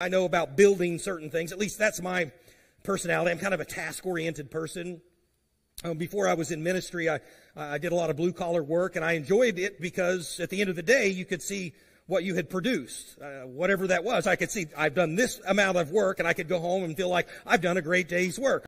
I know about building certain things. At least that's my personality. I'm kind of a task oriented person. Um, before I was in ministry, I, I did a lot of blue collar work and I enjoyed it because at the end of the day, you could see what you had produced, uh, whatever that was. I could see I've done this amount of work and I could go home and feel like I've done a great day's work.